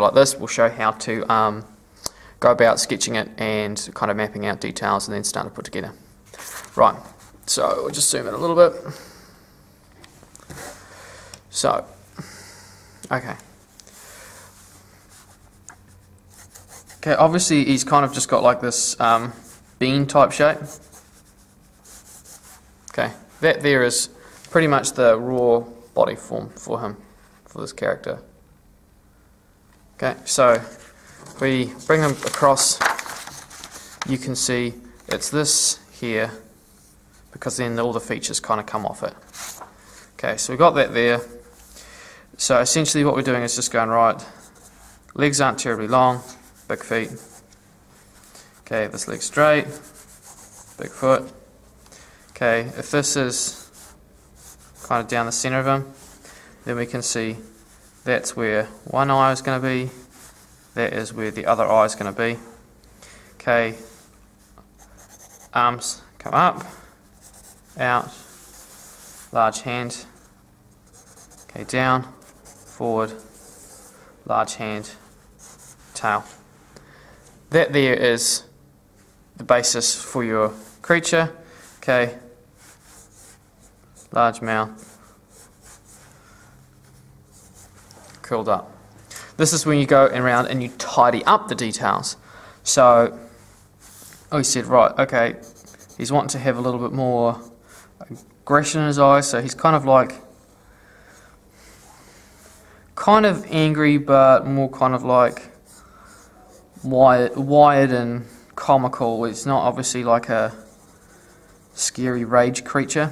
like this, we'll show how to um, go about sketching it and kind of mapping out details and then start to put together. Right, so we'll just zoom in a little bit. So, okay. Okay, obviously he's kind of just got like this um, bean type shape. Okay, that there is pretty much the raw body form for him, for this character. Okay, so we bring them across, you can see it's this here, because then all the features kind of come off it. Okay, so we've got that there. So essentially what we're doing is just going right, legs aren't terribly long, big feet. Okay, this leg straight, big foot. Okay, if this is kind of down the center of him, then we can see that's where one eye is going to be, that is where the other eye is going to be. Okay, arms come up, out, large hand, okay, down, forward, large hand, tail. That there is the basis for your creature. Okay, large mouth, curled up. This is when you go around and you tidy up the details. So, oh, he said, right, okay, he's wanting to have a little bit more aggression in his eyes, so he's kind of like, kind of angry, but more kind of like wired, wired and comical. It's not obviously like a scary rage creature.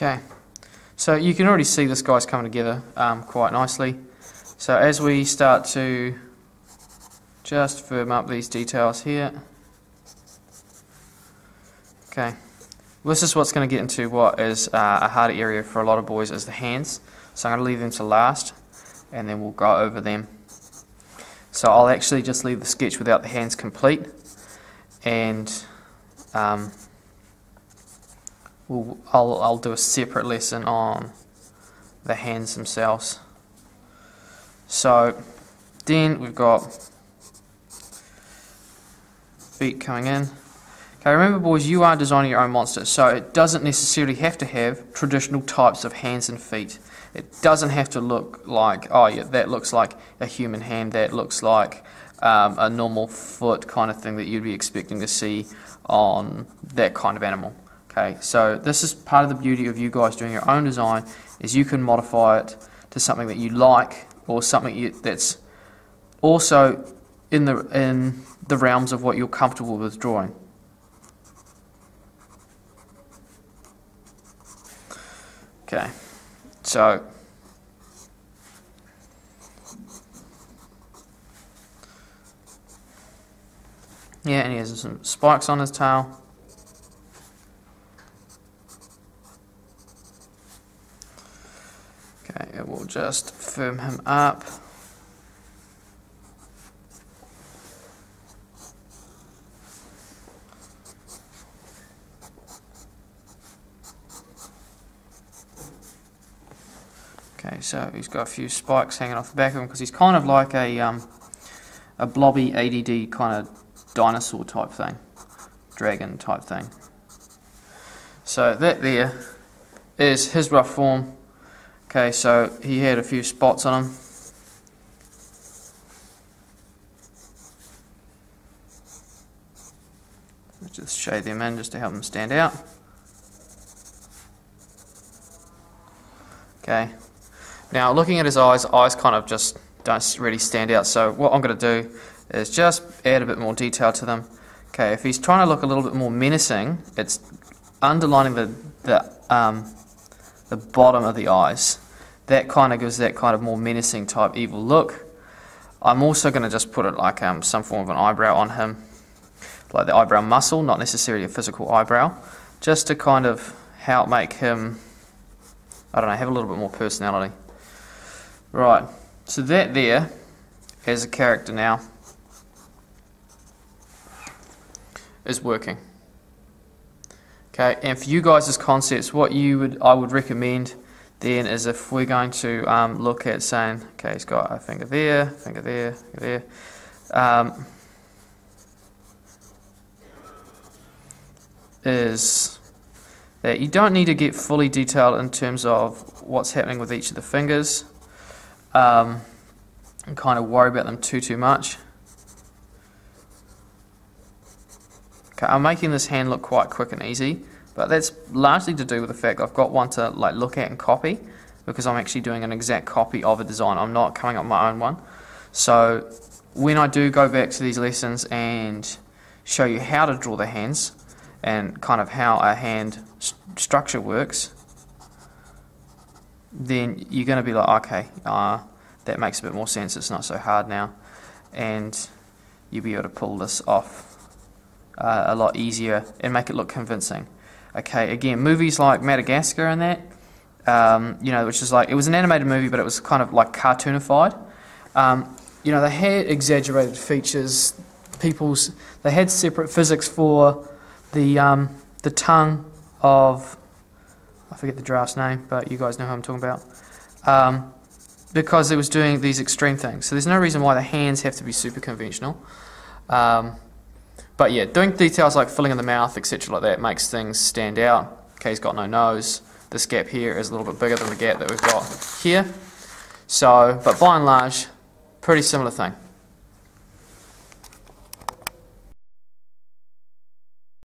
Okay, so you can already see this guy's coming together um, quite nicely. So as we start to just firm up these details here, okay, this is what's going to get into what is uh, a harder area for a lot of boys is the hands. So I'm going to leave them to last, and then we'll go over them. So I'll actually just leave the sketch without the hands complete, and um, we'll, I'll, I'll do a separate lesson on the hands themselves. So then we've got feet coming in. Okay, remember boys, you are designing your own monster, so it doesn't necessarily have to have traditional types of hands and feet. It doesn't have to look like, oh yeah, that looks like a human hand, that looks like um, a normal foot kind of thing that you'd be expecting to see on that kind of animal. Okay, so this is part of the beauty of you guys doing your own design is you can modify it to something that you like or something you, that's also in the in the realms of what you're comfortable with drawing. Okay, so yeah, and he has some spikes on his tail. Okay, it will just firm him up. Okay, so he's got a few spikes hanging off the back of him because he's kind of like a um, a blobby ADD kind of dinosaur type thing, dragon type thing. So that there is his rough form. Okay, so he had a few spots on him. Let's just shade them in just to help them stand out. Okay, now looking at his eyes, eyes kind of just don't really stand out. So what I'm going to do is just add a bit more detail to them. Okay, if he's trying to look a little bit more menacing, it's underlining the, the um, the bottom of the eyes. That kind of gives that kind of more menacing type evil look. I'm also going to just put it like um, some form of an eyebrow on him. like the eyebrow muscle, not necessarily a physical eyebrow, just to kind of help make him, I don't know, have a little bit more personality. Right, so that there as a character now is working. Okay, and for you guys as concepts, what you would I would recommend then is if we're going to um, look at saying, okay, he's got a finger there, finger there, finger there. Um, is that you don't need to get fully detailed in terms of what's happening with each of the fingers um, and kind of worry about them too too much. Okay, I'm making this hand look quite quick and easy, but that's largely to do with the fact I've got one to like look at and copy because I'm actually doing an exact copy of a design. I'm not coming up with my own one. So when I do go back to these lessons and show you how to draw the hands and kind of how a hand st structure works, then you're going to be like, okay, uh, that makes a bit more sense. It's not so hard now. And you'll be able to pull this off uh, a lot easier and make it look convincing. Okay, again, movies like Madagascar and that, um, you know, which is like, it was an animated movie, but it was kind of like cartoonified. Um, you know, they had exaggerated features. People's, they had separate physics for the um, the tongue of, I forget the giraffe's name, but you guys know who I'm talking about. Um, because it was doing these extreme things. So there's no reason why the hands have to be super conventional. Um, but yeah, doing details like filling in the mouth, etc., like that makes things stand out. Okay, he's got no nose. This gap here is a little bit bigger than the gap that we've got here. So, but by and large, pretty similar thing.